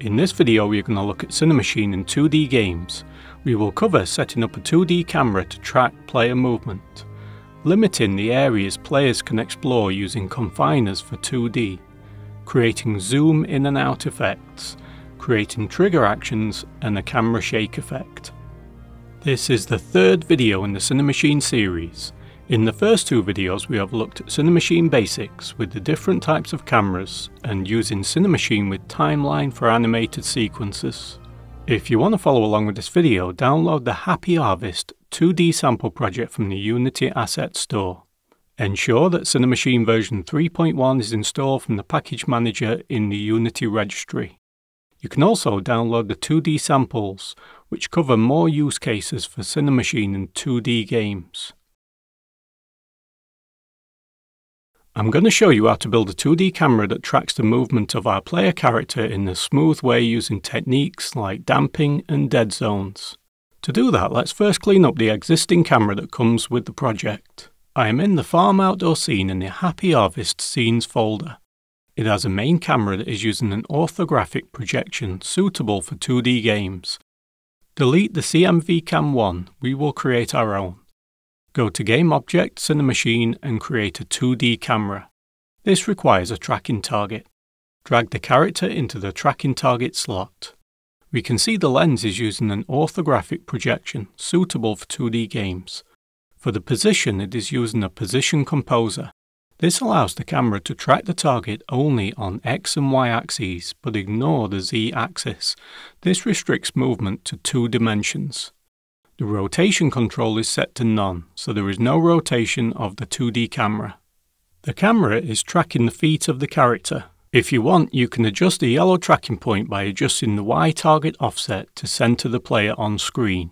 In this video we are going to look at Cinemachine in 2D games. We will cover setting up a 2D camera to track player movement, limiting the areas players can explore using confiners for 2D, creating zoom in and out effects, creating trigger actions and a camera shake effect. This is the third video in the Cinemachine series. In the first two videos we have looked at Cinemachine basics with the different types of cameras and using Cinemachine with timeline for animated sequences. If you want to follow along with this video, download the Happy Harvest 2D sample project from the Unity Asset Store. Ensure that Cinemachine version 3.1 is installed from the package manager in the Unity registry. You can also download the 2D samples, which cover more use cases for Cinemachine in 2D games. I'm going to show you how to build a 2D camera that tracks the movement of our player character in a smooth way using techniques like damping and dead zones. To do that, let's first clean up the existing camera that comes with the project. I am in the farm outdoor scene in the Happy Harvest Scenes folder. It has a main camera that is using an orthographic projection suitable for 2D games. Delete the CMV Cam 1, we will create our own. Go to Game Objects Cinemachine and create a 2D camera. This requires a tracking target. Drag the character into the tracking target slot. We can see the lens is using an orthographic projection suitable for 2D games. For the position, it is using a position composer. This allows the camera to track the target only on X and Y axes but ignore the Z axis. This restricts movement to two dimensions. The rotation control is set to none, so there is no rotation of the 2D camera. The camera is tracking the feet of the character. If you want, you can adjust the yellow tracking point by adjusting the Y target offset to center the player on screen.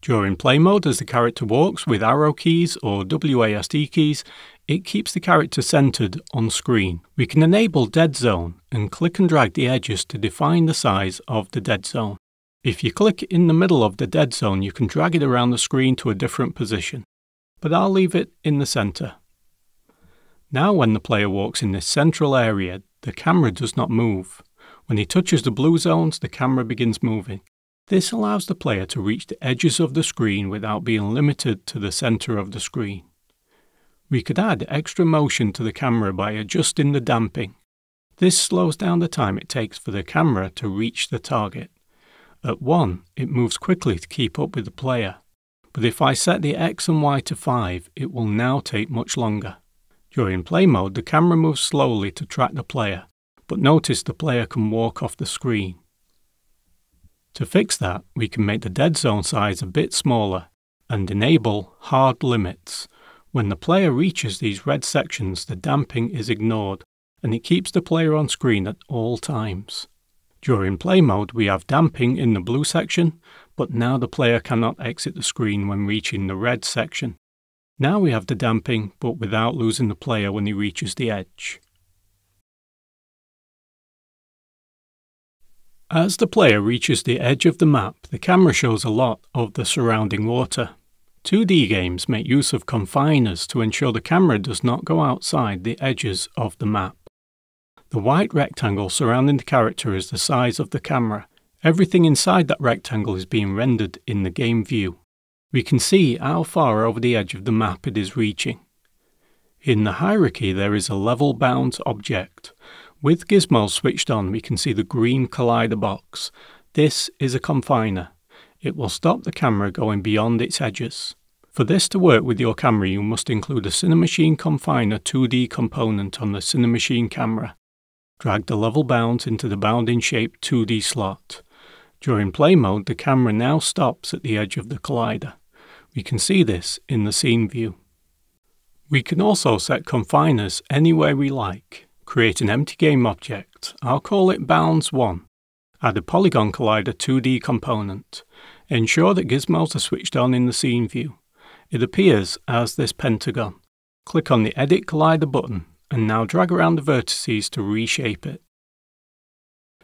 During play mode, as the character walks with arrow keys or WASD keys, it keeps the character centered on screen. We can enable dead zone and click and drag the edges to define the size of the dead zone. If you click in the middle of the dead zone, you can drag it around the screen to a different position, but I'll leave it in the center. Now when the player walks in this central area, the camera does not move. When he touches the blue zones, the camera begins moving. This allows the player to reach the edges of the screen without being limited to the center of the screen. We could add extra motion to the camera by adjusting the damping. This slows down the time it takes for the camera to reach the target. At 1, it moves quickly to keep up with the player, but if I set the X and Y to 5, it will now take much longer. During play mode, the camera moves slowly to track the player, but notice the player can walk off the screen. To fix that, we can make the dead zone size a bit smaller and enable hard limits. When the player reaches these red sections, the damping is ignored and it keeps the player on screen at all times. During play mode, we have damping in the blue section, but now the player cannot exit the screen when reaching the red section. Now we have the damping, but without losing the player when he reaches the edge. As the player reaches the edge of the map, the camera shows a lot of the surrounding water. 2D games make use of confiners to ensure the camera does not go outside the edges of the map. The white rectangle surrounding the character is the size of the camera. Everything inside that rectangle is being rendered in the game view. We can see how far over the edge of the map it is reaching. In the hierarchy there is a level bound object. With gizmos switched on we can see the green collider box. This is a confiner. It will stop the camera going beyond its edges. For this to work with your camera you must include a Cinemachine Confiner 2D component on the Cinemachine camera. Drag the level bounds into the bounding shape 2D slot. During play mode, the camera now stops at the edge of the collider. We can see this in the scene view. We can also set confiners anywhere we like. Create an empty game object. I'll call it bounds 1. Add a polygon collider 2D component. Ensure that gizmos are switched on in the scene view. It appears as this pentagon. Click on the Edit Collider button and now drag around the vertices to reshape it.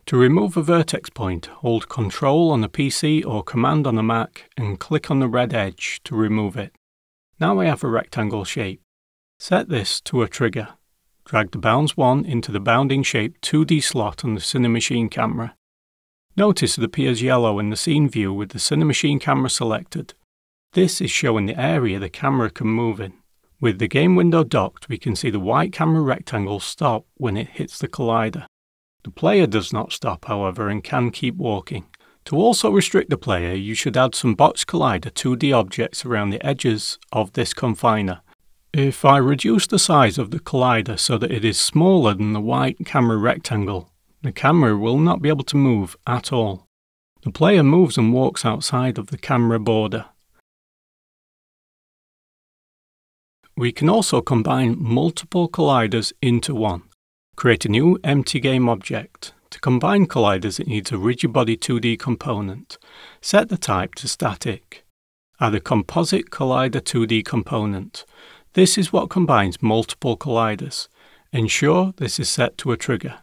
To remove a vertex point, hold Ctrl on the PC or Command on the Mac and click on the red edge to remove it. Now I have a rectangle shape. Set this to a trigger. Drag the bounds 1 into the bounding shape 2D slot on the Cinemachine camera. Notice it appears yellow in the scene view with the Cinemachine camera selected. This is showing the area the camera can move in. With the game window docked, we can see the white camera rectangle stop when it hits the collider. The player does not stop, however, and can keep walking. To also restrict the player, you should add some box collider 2D objects around the edges of this confiner. If I reduce the size of the collider so that it is smaller than the white camera rectangle, the camera will not be able to move at all. The player moves and walks outside of the camera border. We can also combine multiple colliders into one. Create a new empty game object. To combine colliders, it needs a rigidbody 2D component. Set the type to static. Add a composite collider 2D component. This is what combines multiple colliders. Ensure this is set to a trigger.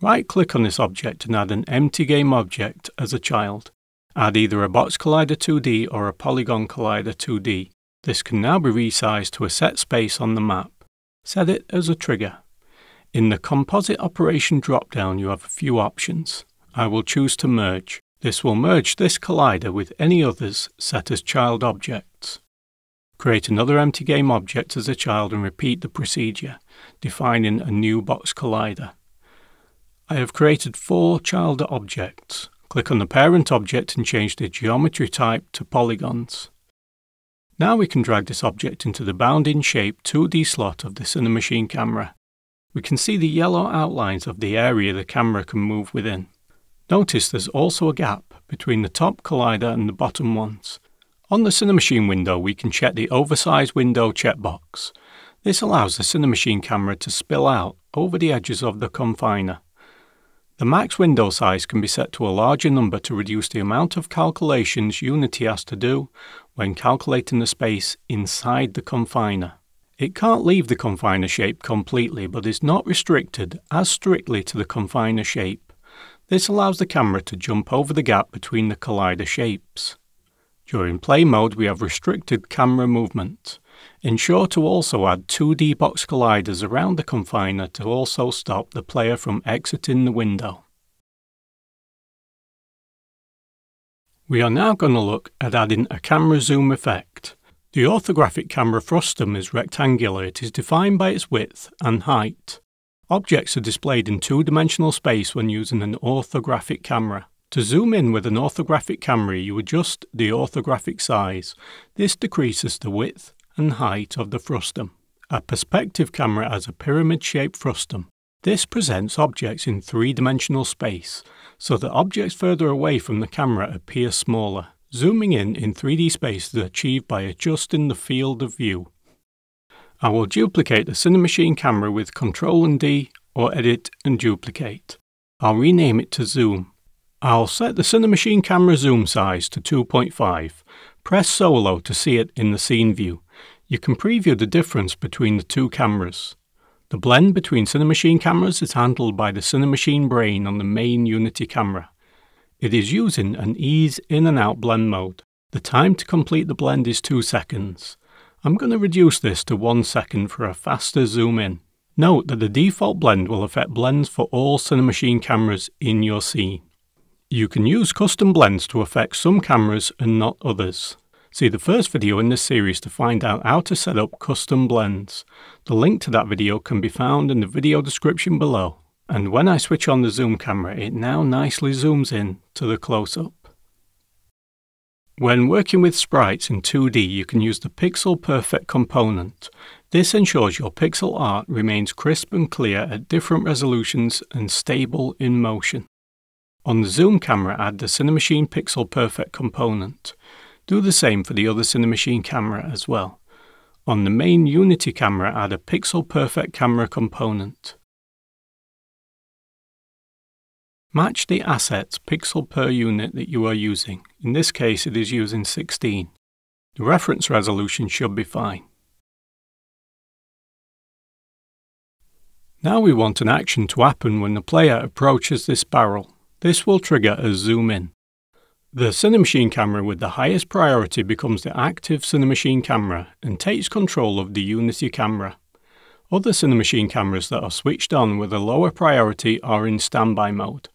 Right-click on this object and add an empty game object as a child. Add either a box collider 2D or a polygon collider 2D. This can now be resized to a set space on the map. Set it as a trigger. In the Composite Operation dropdown, you have a few options. I will choose to merge. This will merge this collider with any others set as child objects. Create another empty game object as a child and repeat the procedure, defining a new box collider. I have created four child objects. Click on the parent object and change the geometry type to polygons. Now we can drag this object into the bounding shape 2D slot of the Cinemachine camera. We can see the yellow outlines of the area the camera can move within. Notice there's also a gap between the top collider and the bottom ones. On the Cinemachine window we can check the Oversize Window checkbox. This allows the Cinemachine camera to spill out over the edges of the confiner. The max window size can be set to a larger number to reduce the amount of calculations Unity has to do when calculating the space inside the confiner. It can't leave the confiner shape completely, but is not restricted as strictly to the confiner shape. This allows the camera to jump over the gap between the collider shapes. During play mode, we have restricted camera movement. Ensure to also add 2D box colliders around the confiner to also stop the player from exiting the window. We are now going to look at adding a camera zoom effect. The orthographic camera frustum is rectangular. It is defined by its width and height. Objects are displayed in two-dimensional space when using an orthographic camera. To zoom in with an orthographic camera, you adjust the orthographic size. This decreases the width and height of the frustum. A perspective camera has a pyramid-shaped frustum. This presents objects in three-dimensional space, so that objects further away from the camera appear smaller. Zooming in in 3D space is achieved by adjusting the field of view. I will duplicate the Cinemachine camera with Ctrl and D or Edit and Duplicate. I'll rename it to Zoom. I'll set the Cinemachine camera zoom size to 2.5. Press Solo to see it in the scene view. You can preview the difference between the two cameras. The blend between Cinemachine cameras is handled by the Cinemachine brain on the main Unity camera. It is using an ease in and out blend mode. The time to complete the blend is 2 seconds. I'm going to reduce this to 1 second for a faster zoom in. Note that the default blend will affect blends for all Cinemachine cameras in your scene. You can use custom blends to affect some cameras and not others. See the first video in this series to find out how to set up custom blends. The link to that video can be found in the video description below. And when I switch on the zoom camera, it now nicely zooms in to the close-up. When working with sprites in 2D, you can use the Pixel Perfect component. This ensures your pixel art remains crisp and clear at different resolutions and stable in motion. On the zoom camera, add the Cinemachine Pixel Perfect component. Do the same for the other Cinemachine camera as well. On the main Unity camera, add a Pixel Perfect camera component. Match the assets pixel per unit that you are using. In this case, it is using 16. The reference resolution should be fine. Now we want an action to happen when the player approaches this barrel. This will trigger a zoom in. The Cinemachine camera with the highest priority becomes the active Cinemachine camera and takes control of the Unity camera. Other Cinemachine cameras that are switched on with a lower priority are in standby mode.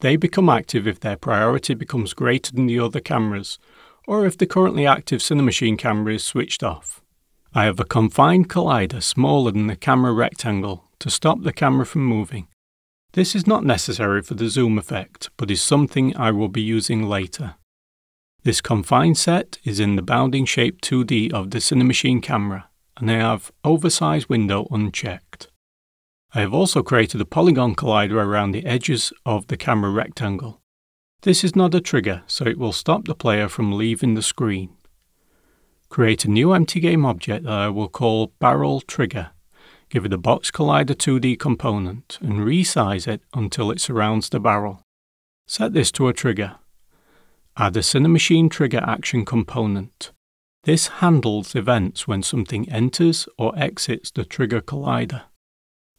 They become active if their priority becomes greater than the other cameras, or if the currently active Cinemachine camera is switched off. I have a confined collider smaller than the camera rectangle to stop the camera from moving. This is not necessary for the zoom effect, but is something I will be using later. This confined set is in the bounding shape 2D of the Cinemachine camera, and I have oversized window unchecked. I have also created a polygon collider around the edges of the camera rectangle. This is not a trigger, so it will stop the player from leaving the screen. Create a new empty game object that I will call barrel trigger. Give it a box collider 2D component and resize it until it surrounds the barrel. Set this to a trigger. Add a Cinemachine trigger action component. This handles events when something enters or exits the trigger collider.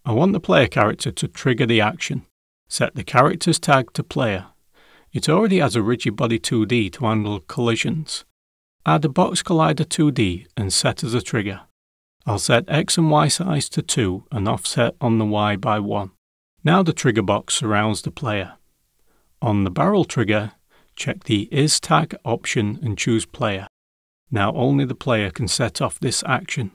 I want the player character to trigger the action. Set the character's tag to player. It already has a rigid body 2D to handle collisions. Add a box collider 2D and set as a trigger. I'll set X and Y size to 2 and offset on the Y by 1. Now the trigger box surrounds the player. On the barrel trigger, check the Is tag option and choose player. Now only the player can set off this action.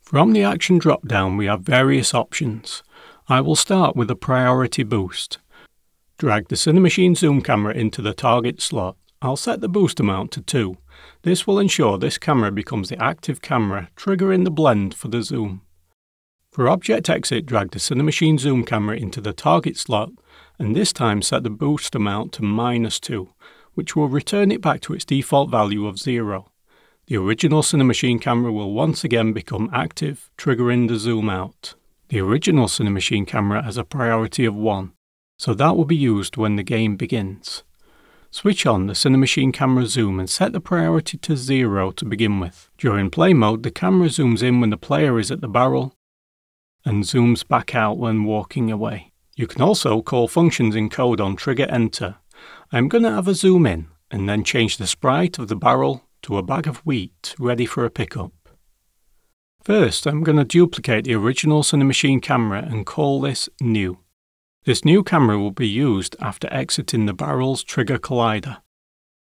From the action drop-down we have various options. I will start with a priority boost. Drag the Cinemachine zoom camera into the target slot. I'll set the boost amount to 2. This will ensure this camera becomes the active camera, triggering the blend for the zoom. For object exit, drag the Cinemachine zoom camera into the target slot and this time set the boost amount to minus 2, which will return it back to its default value of 0. The original Cinemachine camera will once again become active, triggering the zoom out. The original Cinemachine camera has a priority of 1, so that will be used when the game begins. Switch on the Cinemachine camera zoom and set the priority to 0 to begin with. During play mode, the camera zooms in when the player is at the barrel and zooms back out when walking away. You can also call functions in code on trigger enter. I'm going to have a zoom in and then change the sprite of the barrel to a bag of wheat ready for a pickup. First, I'm going to duplicate the original Cinemachine camera and call this new. This new camera will be used after exiting the barrel's trigger collider.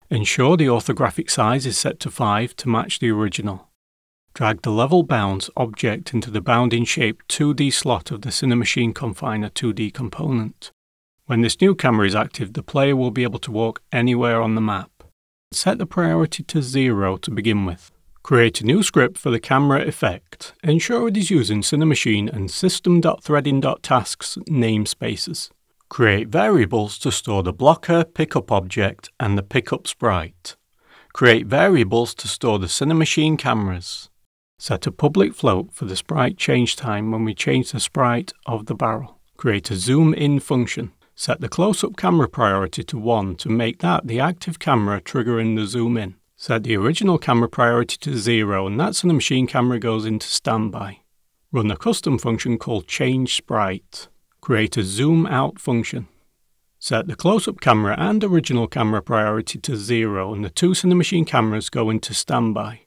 Ensure the orthographic size is set to 5 to match the original. Drag the level bounds object into the bounding shape 2D slot of the Cinemachine Confiner 2D component. When this new camera is active, the player will be able to walk anywhere on the map. Set the priority to 0 to begin with. Create a new script for the camera effect. Ensure it is using Cinemachine and system.threading.tasks namespaces. Create variables to store the blocker pickup object and the pickup sprite. Create variables to store the Cinemachine cameras. Set a public float for the sprite change time when we change the sprite of the barrel. Create a zoom in function. Set the close-up camera priority to 1 to make that the active camera triggering the zoom in. Set the original camera priority to 0 and that Cinemachine camera goes into standby. Run a custom function called change sprite. Create a zoom out function. Set the close-up camera and original camera priority to 0 and the two Cinemachine cameras go into standby.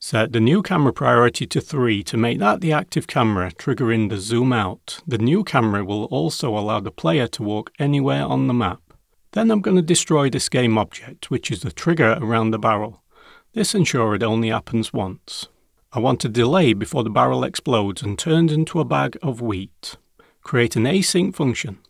Set the new camera priority to 3 to make that the active camera, triggering the zoom out. The new camera will also allow the player to walk anywhere on the map. Then I'm going to destroy this game object, which is the trigger around the barrel. This ensures it only happens once. I want a delay before the barrel explodes and turns into a bag of wheat. Create an async function.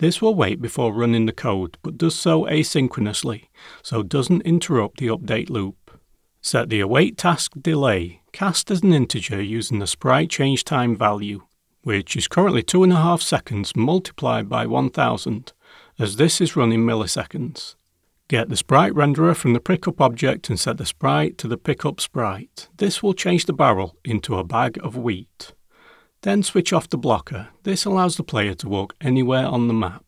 This will wait before running the code, but does so asynchronously, so doesn't interrupt the update loop. Set the await task delay cast as an integer using the sprite change time value, which is currently 2.5 seconds multiplied by 1000, as this is run in milliseconds. Get the sprite renderer from the pickup object and set the sprite to the pickup sprite. This will change the barrel into a bag of wheat. Then switch off the blocker. This allows the player to walk anywhere on the map.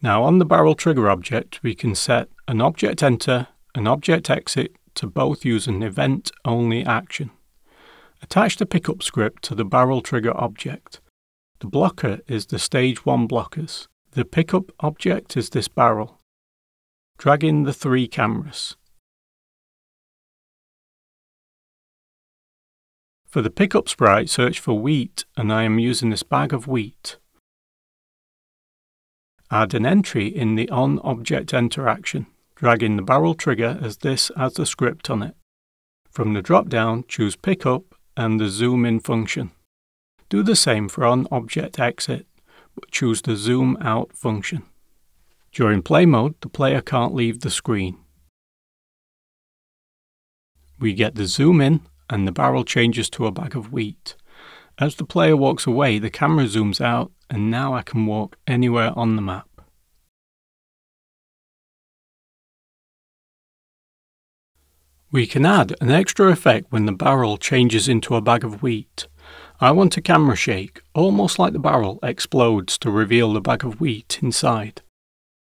Now on the barrel trigger object, we can set an object enter, an object exit, to both use an event-only action. Attach the pickup script to the barrel trigger object. The blocker is the stage 1 blockers. The pickup object is this barrel. Drag in the three cameras. For the pickup sprite, search for wheat, and I am using this bag of wheat. Add an entry in the on-object interaction, in the barrel trigger as this has the script on it. From the drop-down, choose Pickup and the Zoom In function. Do the same for on-object exit, but choose the Zoom Out function. During play mode, the player can't leave the screen. We get the zoom in and the barrel changes to a bag of wheat. As the player walks away, the camera zooms out and now I can walk anywhere on the map. We can add an extra effect when the barrel changes into a bag of wheat. I want a camera shake, almost like the barrel explodes to reveal the bag of wheat inside.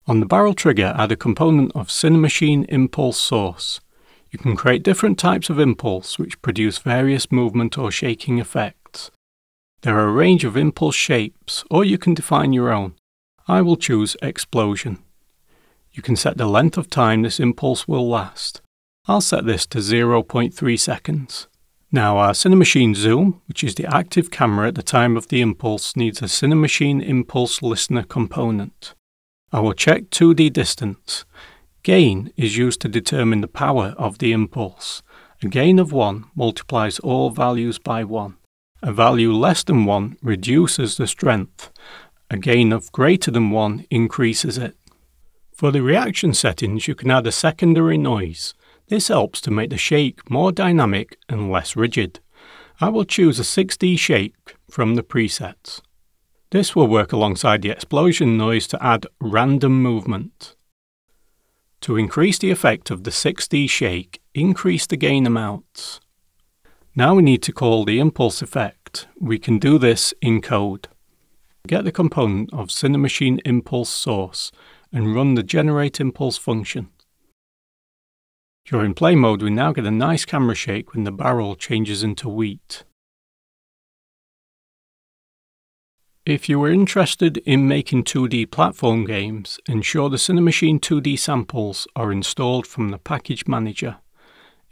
On the barrel trigger add a component of Cinemachine Impulse Source. You can create different types of impulse which produce various movement or shaking effects. There are a range of impulse shapes, or you can define your own. I will choose Explosion. You can set the length of time this impulse will last. I'll set this to 0.3 seconds. Now our Cinemachine Zoom, which is the active camera at the time of the impulse, needs a Cinemachine Impulse Listener component. I will check 2D distance. Gain is used to determine the power of the impulse. A gain of 1 multiplies all values by 1. A value less than 1 reduces the strength. A gain of greater than 1 increases it. For the reaction settings you can add a secondary noise. This helps to make the shake more dynamic and less rigid. I will choose a 6D shake from the presets. This will work alongside the explosion noise to add random movement. To increase the effect of the 6D shake, increase the gain amounts. Now we need to call the impulse effect. We can do this in code. Get the component of Cinemachine Impulse Source and run the Generate Impulse function. During play mode we now get a nice camera shake when the barrel changes into wheat. If you are interested in making 2D platform games, ensure the Cinemachine 2D samples are installed from the package manager.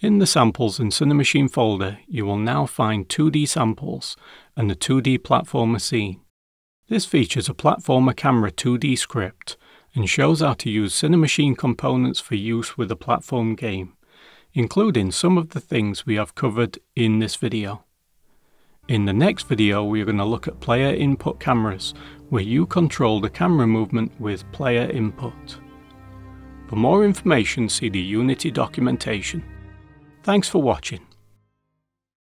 In the Samples and Cinemachine folder, you will now find 2D samples and the 2D platformer scene. This features a platformer camera 2D script and shows how to use Cinemachine components for use with a platform game, including some of the things we have covered in this video. In the next video we are going to look at player input cameras, where you control the camera movement with player input. For more information see the Unity documentation. Thanks for watching.